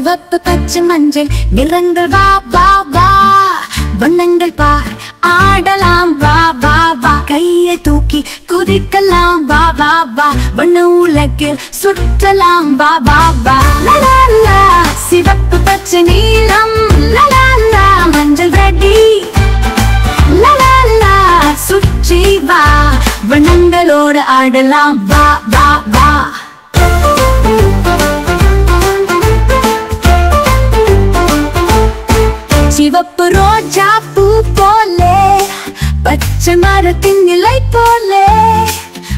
சிவப்பு பச்சை மஞ்சள் நிறங்கள் வா வா வா. வண்ணங்கள் பார் ஆடலாம் வா வா வா. கையை தூக்கி குதிக்கலாம் வா வா வா. வண்ண உலகில் சுற்றலாம் வா வா வா. லா, சிவப்பு பச்சை நீளம் லா, மஞ்சள் ரெடி லா, சுற்றி வா. வண்ணங்களோடு ஆடலாம் வா வா வா. சிவப்பு ரோஜா பூ போலே பச்சை மரத்தின் நிலை போலே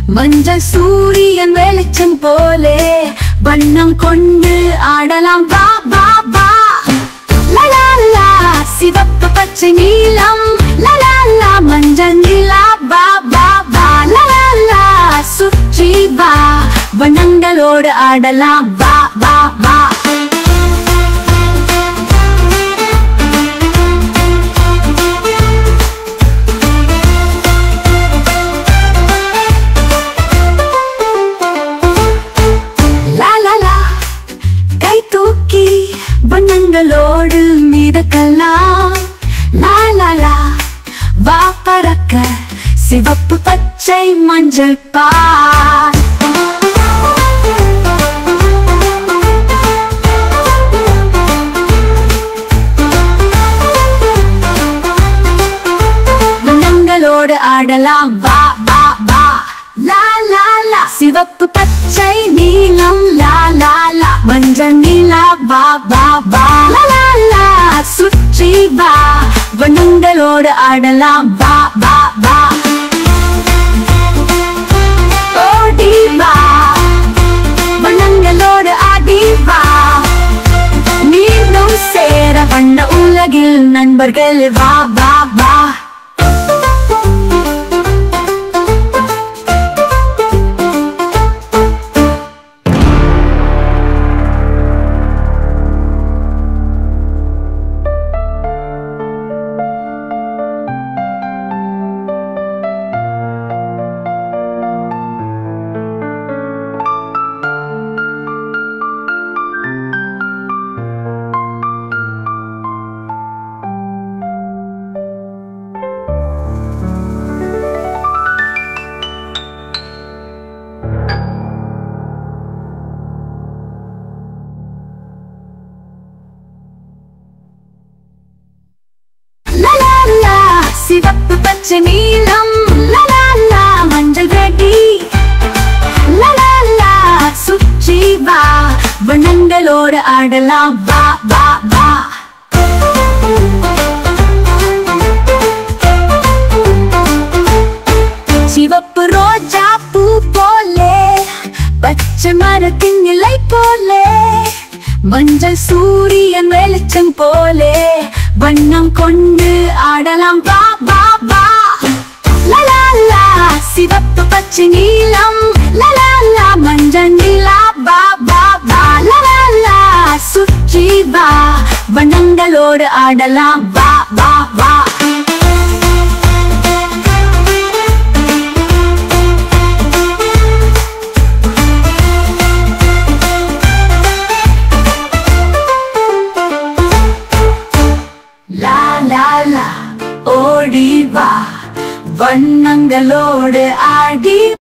மஞ்சள் சூரியன் வெளிச்சம் போலே வண்ணம் கொண்டு ஆடலாம். வா வா வா. லா, சிவப்பு பச்சை நீளம் லா, மஞ்சள் நிலா. வா வா வா. லா, சுற்றி வா. வண்ணங்களோடு ஆடலாம். வா வா வா. பச்சை மஞ்சள் பார் வண்ணங்களோடு ஆடலாம். வா வா வா. லா லா லா. சிவப்பு பச்சை நீலம். லா லா லா. மஞ்சள் நீலா. வா வா வா. லா லா லா. சுற்றி வா. வண்ணங்களோடு ஆடலாம். வா வா உலகில் நண்பர்கள் வா வா வா சிவப்பு பச்சை நீளம் லா மஞ்சள் ரெடி லா சுற்றி வா. வண்ணங்களோடு ஆடலாம். வா வா வா. சிவப்பு ரோஜா பூ போலே பச்சை மரத்தின் நிலை போலே மஞ்சள் சூரியன் வெளிச்சம் போலே வண்ணம் கொண்டு ஆடலாம். வா சிங்கிலம் லலலா மஞ்சள் நிலா பா பா பா. லலலா சுற்றி வா. வண்ணங்களோடு ஆடலாம். வா வா வா. La ஓடி வா. வண்ணங்களோடு ஆடி